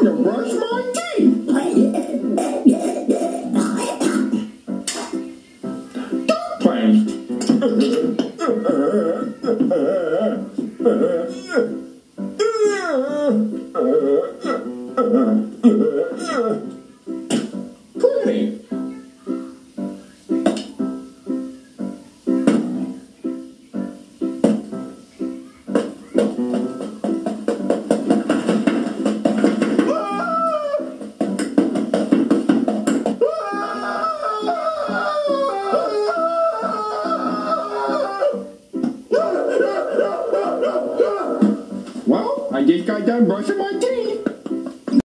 time to brush my teeth. Pretty. I just got done brushing my teeth.